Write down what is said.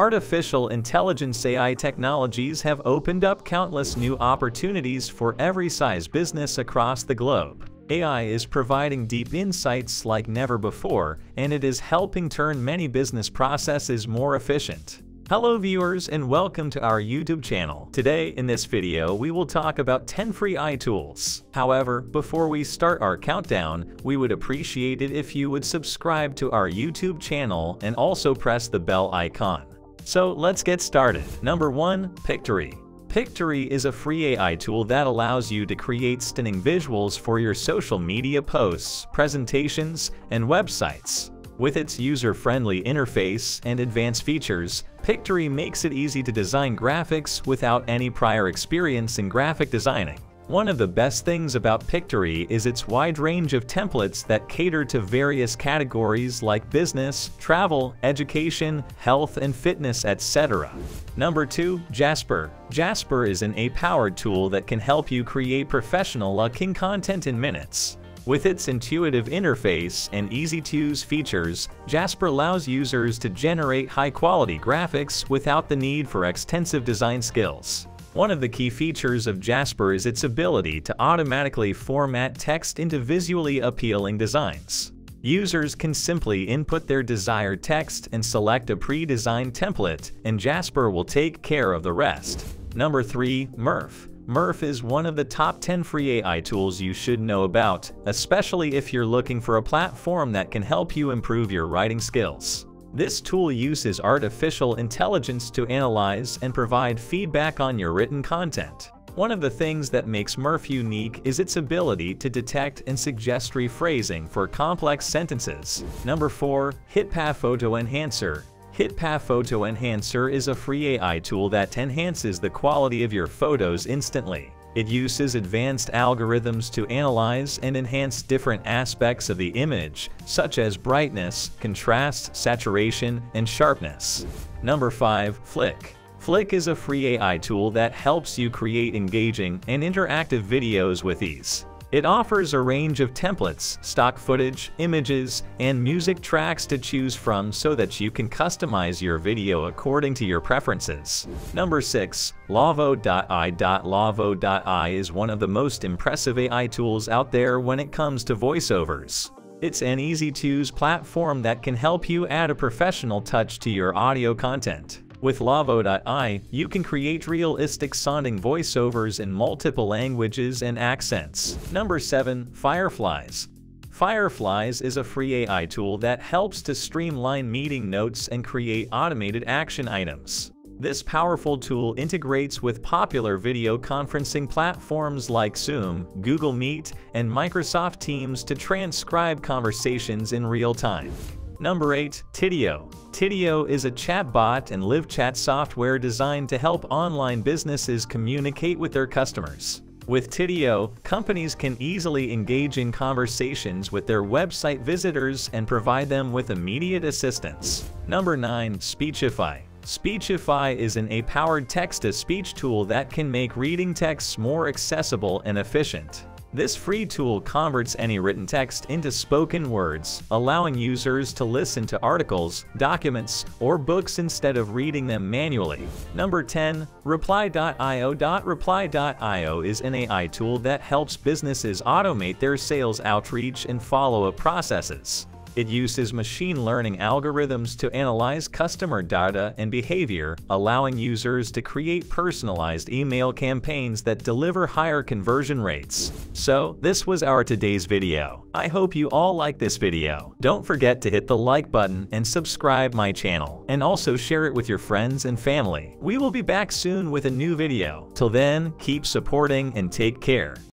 Artificial intelligence AI technologies have opened up countless new opportunities for every size business across the globe. AI is providing deep insights like never before, and it is helping turn many business processes more efficient. Hello viewers and welcome to our YouTube channel. Today in this video we will talk about 10 free AI tools. However, before we start our countdown, we would appreciate it if you would subscribe to our YouTube channel and also press the bell icon. So let's get started. Number 1. Pictory Pictory is a free AI tool that allows you to create stunning visuals for your social media posts, presentations, and websites. With its user-friendly interface and advanced features, Pictory makes it easy to design graphics without any prior experience in graphic designing. One of the best things about Pictory is its wide range of templates that cater to various categories like business, travel, education, health and fitness, etc. Number 2. Jasper Jasper is an AI-powered tool that can help you create professional-looking content in minutes. With its intuitive interface and easy-to-use features, Jasper allows users to generate high-quality graphics without the need for extensive design skills. One of the key features of Jasper is its ability to automatically format text into visually appealing designs. Users can simply input their desired text and select a pre-designed template, and Jasper will take care of the rest. Number 3. Murf Murf is one of the top 10 free AI tools you should know about, especially if you're looking for a platform that can help you improve your writing skills. This tool uses artificial intelligence to analyze and provide feedback on your written content. One of the things that makes Murf unique is its ability to detect and suggest rephrasing for complex sentences. Number 4. HitPaw Photo Enhancer HitPaw Photo Enhancer is a free AI tool that enhances the quality of your photos instantly. It uses advanced algorithms to analyze and enhance different aspects of the image, such as brightness, contrast, saturation, and sharpness. Number 5. Flick Flick is a free AI tool that helps you create engaging and interactive videos with ease. It offers a range of templates, stock footage, images, and music tracks to choose from so that you can customize your video according to your preferences. Number 6. Lovo.ai Lovo.ai is one of the most impressive AI tools out there when it comes to voiceovers. It's an easy-to-use platform that can help you add a professional touch to your audio content. With Lovo.ai, you can create realistic-sounding voiceovers in multiple languages and accents. Number 7. Fireflies Fireflies is a free AI tool that helps to streamline meeting notes and create automated action items. This powerful tool integrates with popular video conferencing platforms like Zoom, Google Meet, and Microsoft Teams to transcribe conversations in real time. Number 8. Tidio Tidio is a chatbot and live chat software designed to help online businesses communicate with their customers. With Tidio, companies can easily engage in conversations with their website visitors and provide them with immediate assistance. Number 9. Speechify Speechify is an AI-powered text-to-speech tool that can make reading texts more accessible and efficient. This free tool converts any written text into spoken words, allowing users to listen to articles, documents, or books instead of reading them manually. Number 10. Reply.io Reply.io is an AI tool that helps businesses automate their sales outreach and follow-up processes. It uses machine learning algorithms to analyze customer data and behavior, allowing users to create personalized email campaigns that deliver higher conversion rates. So, this was our today's video. I hope you all like this video. Don't forget to hit the like button and subscribe my channel, and also share it with your friends and family. We will be back soon with a new video. Till then, keep supporting and take care.